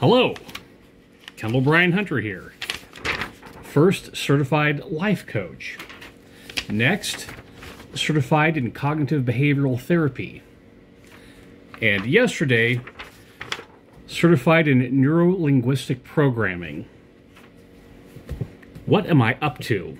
Hello, Kendal Brian Hunter here. First, certified life coach. Next, certified in cognitive behavioral therapy. And yesterday, certified in neuro linguistic programming. What am I up to?